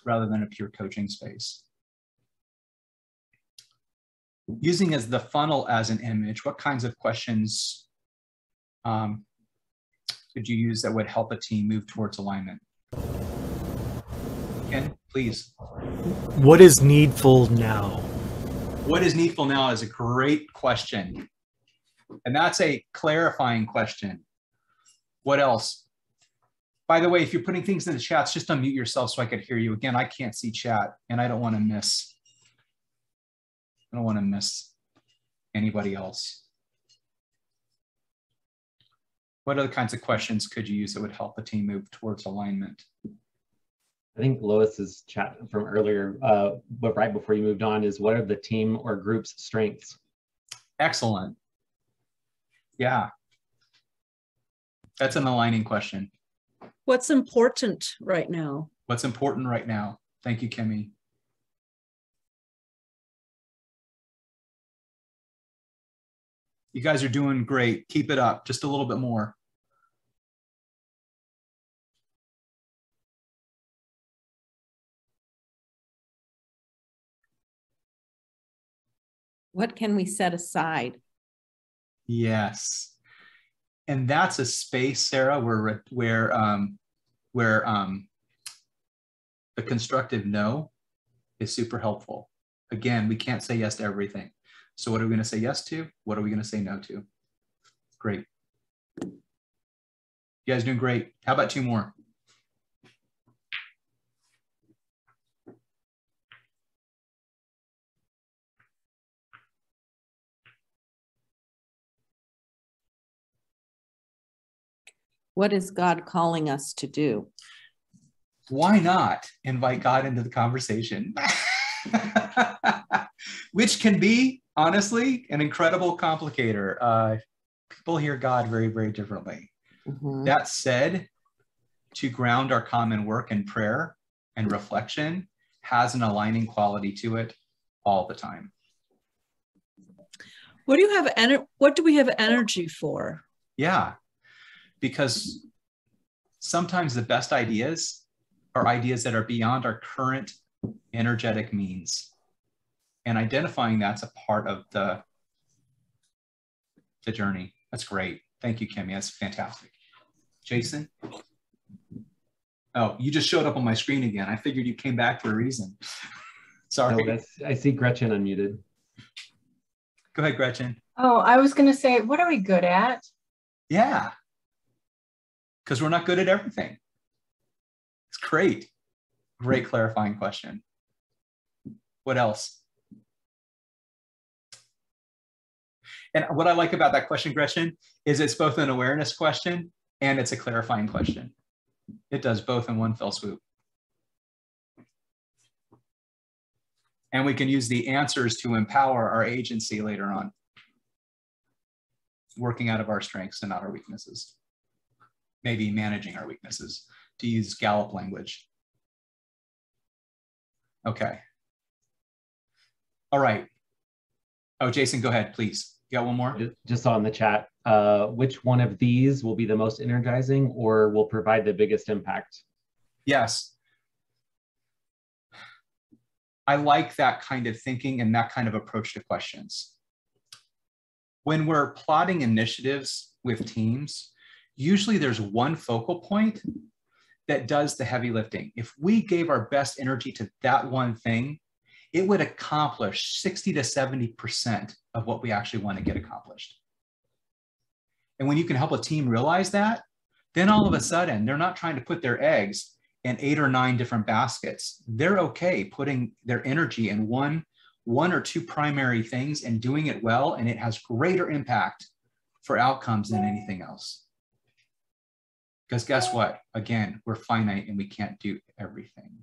Speaker 2: rather than a pure coaching space. Using as the funnel as an image, what kinds of questions um, could you use that would help a team move towards alignment? Ken, please.
Speaker 7: What is needful now?
Speaker 2: What is needful now is a great question. And that's a clarifying question. What else? By the way, if you're putting things in the chats, just unmute yourself so I could hear you. Again, I can't see chat and I don't want to miss. I don't want to miss anybody else. What other kinds of questions could you use that would help the team move towards alignment?
Speaker 3: I think Lois's chat from earlier, uh, but right before you moved on, is what are the team or group's strengths?
Speaker 2: Excellent. Yeah. That's an aligning question.
Speaker 8: What's important right now?
Speaker 2: What's important right now? Thank you, Kimmy. You guys are doing great. Keep it up just a little bit more.
Speaker 4: What can we set aside?
Speaker 2: Yes. And that's a space, Sarah, where where um, where um, the constructive no is super helpful. Again, we can't say yes to everything. So what are we going to say yes to? What are we going to say no to? Great. You guys doing great. How about two more?
Speaker 4: What is God calling us to do?
Speaker 2: Why not invite God into the conversation? Which can be, honestly, an incredible complicator. Uh, people hear God very, very differently.
Speaker 4: Mhm.
Speaker 2: That said, to ground our common work in prayer and reflection has an aligning quality to it all the time.
Speaker 8: What do you have? Ener- what do we have energy for?
Speaker 2: Yeah, because sometimes the best ideas are ideas that are beyond our current energetic means. And identifying that's a part of the, the journey. That's great. Thank you, Kimmy. That's fantastic. Jason? Oh, you just showed up on my screen again. I figured you came back for a reason. Sorry.
Speaker 3: No, that's, I see Gretchen unmuted.
Speaker 2: Go ahead, Gretchen.
Speaker 12: Oh, I was going to say, what are we good at?
Speaker 2: Yeah. Because we're not good at everything. It's great. Great hmm. clarifying question. What else? And what I like about that question, Gretchen, is it's both an awareness question and it's a clarifying question. It does both in one fell swoop. And we can use the answers to empower our agency later on, working out of our strengths and not our weaknesses. Maybe managing our weaknesses, to use Gallup language. Okay. All right. Oh, Jason, go ahead, please. You got one more?
Speaker 3: Just saw in the chat, uh, which one of these will be the most energizing or will provide the biggest impact?
Speaker 2: Yes. I like that kind of thinking and that kind of approach to questions. When we're plotting initiatives with teams, usually there's one focal point that does the heavy lifting. If we gave our best energy to that one thing, it would accomplish 60 to 70% of what we actually want to get accomplished. And when you can help a team realize that, then all of a sudden they're not trying to put their eggs in eight or nine different baskets. They're okay putting their energy in one, one or two primary things and doing it well, and it has greater impact for outcomes than anything else. Because guess what? Again, we're finite and we can't do everything.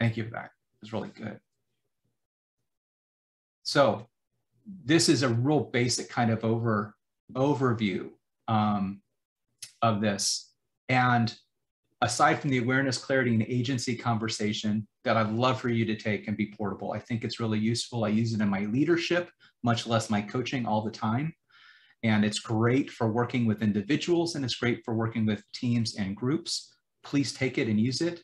Speaker 2: Thank you for that. It was really good. So this is a real basic kind of over overview um, of this. And aside from the awareness, clarity, and agency conversation that I'd love for you to take and be portable, I think it's really useful. I use it in my leadership, much less my coaching all the time. And it's great for working with individuals and it's great for working with teams and groups. Please take it and use it.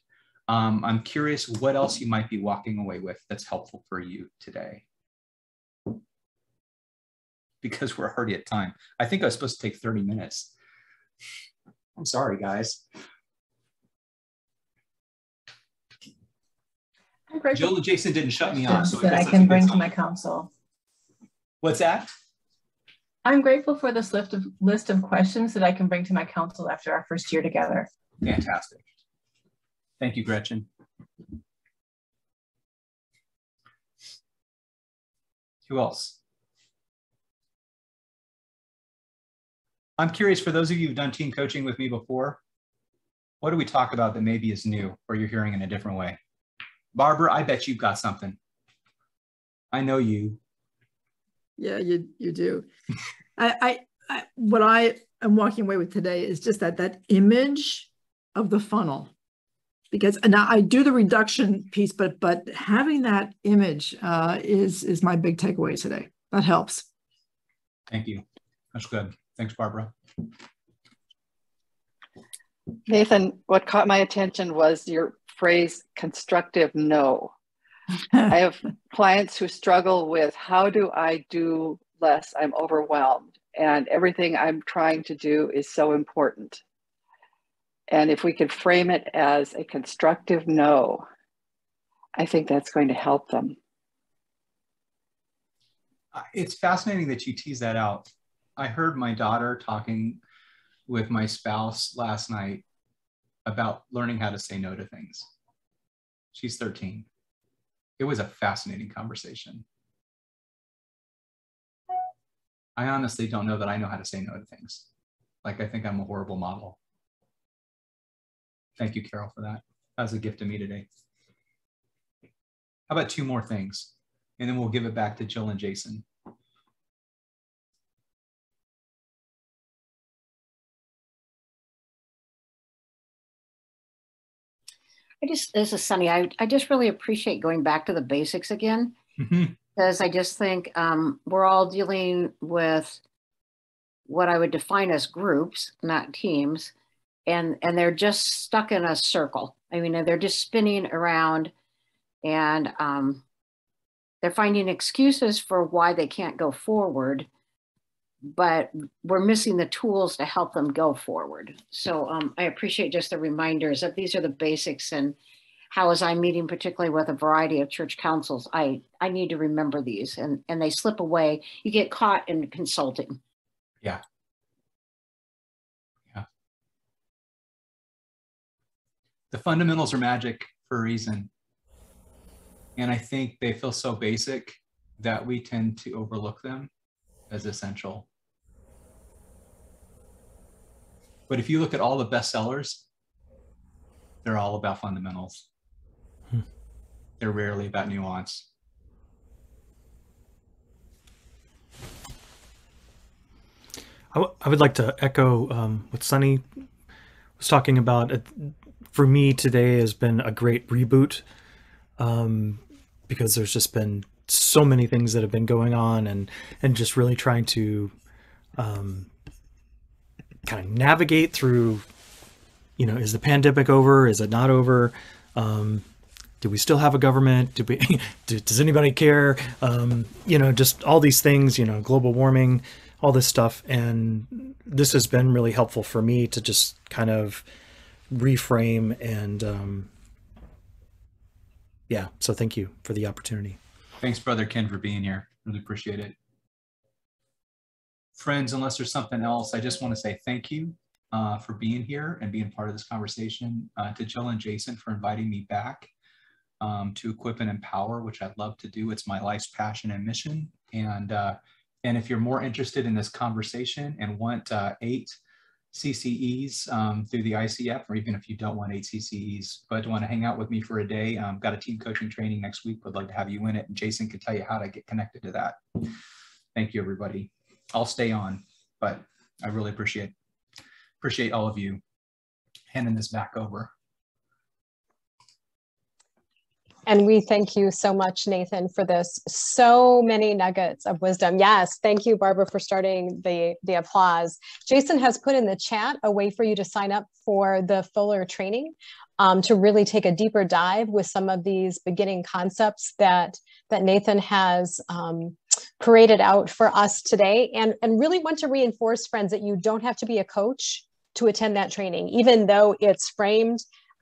Speaker 2: Um, I'm curious what else you might be walking away with that's helpful for you today. Because we're already at time. I think I was supposed to take 30 minutes. I'm sorry, guys.
Speaker 12: I'm
Speaker 2: Jill and Jason didn't shut me off. So
Speaker 12: that I can bring to my council.
Speaker 2: What's that?
Speaker 12: I'm grateful for this list of list of questions that I can bring to my council after our first year together.
Speaker 2: Fantastic. Thank you, Gretchen. Who else? I'm curious for those of you who've done team coaching with me before, what do we talk about that maybe is new or you're hearing in a different way? Barbara, I bet you've got something. I know you.
Speaker 13: Yeah, you you do. I, I I what I am walking away with today is just that that image of the funnel, because now I do the reduction piece, but but having that image uh, is is my big takeaway today. That helps.
Speaker 2: Thank you. That's good. Thanks, Barbara.
Speaker 10: Nathan, what caught my attention was your phrase constructive no. I have clients who struggle with how do I do less? I'm overwhelmed, and everything I'm trying to do is so important. And if we could frame it as a constructive no, I think that's going to help them.
Speaker 2: Uh, it's fascinating that you tease that out. I heard my daughter talking with my spouse last night about learning how to say no to things. She's 13. It was a fascinating conversation. I honestly don't know that I know how to say no to things. Like, I think I'm a horrible model. Thank you, Carol, for that. That was a gift to me today. How about two more things? And then we'll give it back to Jill and Jason.
Speaker 5: I just, this is Sunny. I, I just really appreciate going back to the basics again
Speaker 2: Mhm.
Speaker 5: because I just think um, we're all dealing with what I would define as groups, not teams, and and they're just stuck in a circle. I mean, they're just spinning around, and um, they're finding excuses for why they can't go forward, but we're missing the tools to help them go forward. So um, I appreciate just the reminders that these are the basics and how as I'm meeting particularly with a variety of church councils, I, I need to remember these and, and they slip away. You get caught in consulting.
Speaker 2: Yeah. Yeah. The fundamentals are magic for a reason. And I think they feel so basic that we tend to overlook them as essential. But if you look at all the bestsellers, they're all about fundamentals. They're rarely about nuance.
Speaker 7: I, w- I would like to echo um, what Sunny was talking about. For me, today has been a great reboot um, because there's just been so many things that have been going on, and and just really trying to um, kind of navigate through. You know, is the pandemic over? Is it not over? Um, do we still have a government? Do we? do, does anybody care? Um, you know, just all these things. You know, global warming, all this stuff, and this has been really helpful for me to just kind of reframe and um, yeah. So thank you for the opportunity.
Speaker 2: Thanks, Brother Ken, for being here. Really appreciate it. Friends, unless there's something else, I just want to say thank you uh, for being here and being part of this conversation. Uh, to Jill and Jason for inviting me back um, to equip and empower, which I love to do. It's my life's passion and mission. And uh, and if you're more interested in this conversation and want uh, eight CCEs um, through the ICF, or even if you don't want eight CCEs, but want to hang out with me for a day, um, got a team coaching training next week. Would like to have you in it. And Jason can tell you how to get connected to that. Thank you, everybody. I'll stay on, but I really appreciate appreciate all of you handing this back over.
Speaker 1: And we thank you so much, Nathan, for this. So many nuggets of wisdom. Yes, thank you, Barbara, for starting the, the applause. Jason has put in the chat a way for you to sign up for the Fuller training um, to really take a deeper dive with some of these beginning concepts that, that Nathan has um, paraded out for us today. And, and really want to reinforce, friends, that you don't have to be a coach to attend that training, even though it's framed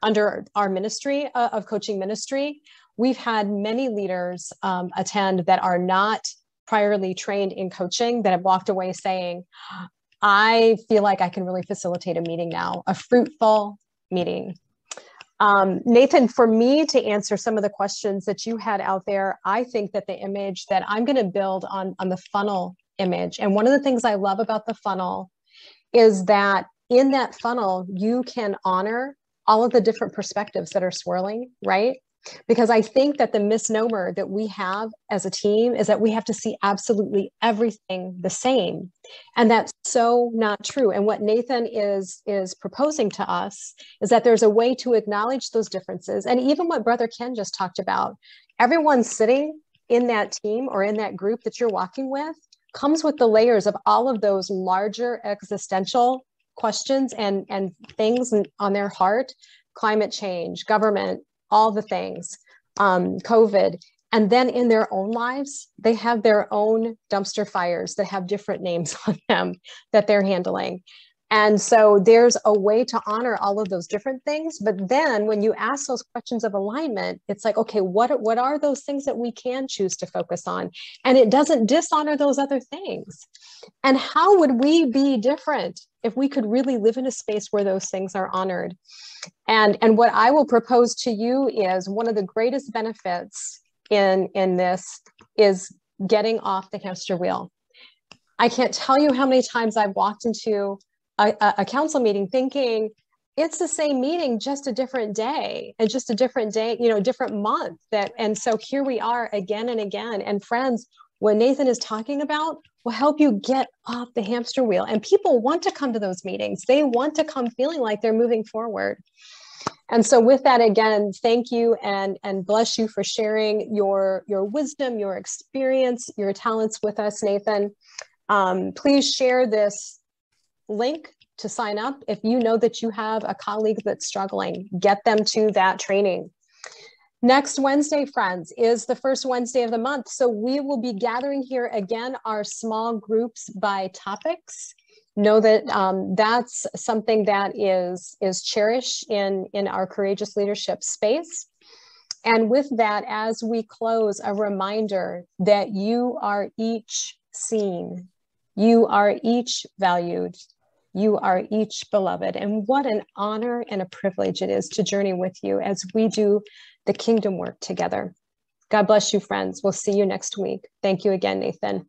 Speaker 1: under our ministry uh, of coaching ministry, we've had many leaders um, attend that are not priorly trained in coaching that have walked away saying, I feel like I can really facilitate a meeting now, a fruitful meeting. Um, Nathan, for me to answer some of the questions that you had out there, I think that the image that I'm going to build on, on the funnel image, and one of the things I love about the funnel is that in that funnel, you can honor all of the different perspectives that are swirling, right? Because I think that the misnomer that we have as a team is that we have to see absolutely everything the same. And that's so not true. And what Nathan is, is proposing to us is that there's a way to acknowledge those differences. And even what Brother Ken just talked about, everyone sitting in that team or in that group that you're walking with comes with the layers of all of those larger existential questions and, and things on their heart climate change, government, all the things, um, COVID. And then in their own lives, they have their own dumpster fires that have different names on them that they're handling. And so there's a way to honor all of those different things. But then when you ask those questions of alignment, it's like, okay, what, what are those things that we can choose to focus on? And it doesn't dishonor those other things. And how would we be different if we could really live in a space where those things are honored? And, and what I will propose to you is one of the greatest benefits in, in this is getting off the hamster wheel. I can't tell you how many times I've walked into a, a, council meeting thinking it's the same meeting just a different day and just a different day you know different month that and so here we are again and again. And friends what nathan is talking about will help you get off the hamster wheel. And people want to come to those meetings. They want to come feeling like they're moving forward. And so with that again thank you and and bless you for sharing your your wisdom your experience your talents with us nathan. Um, please share this link to sign up. If you know that you have a colleague that's struggling, get them to that training. Next Wednesday, friends, is the first Wednesday of the month. So we will be gathering here again our small groups by topics. Know that um, that's something that is, is cherished in, in our courageous leadership space. And with that, as we close, a reminder that you are each seen, you are each valued, you are each beloved. And what an honor and a privilege it is to journey with you as we do the kingdom work together. God bless you, friends. We'll see you next week. Thank you again, Nathan.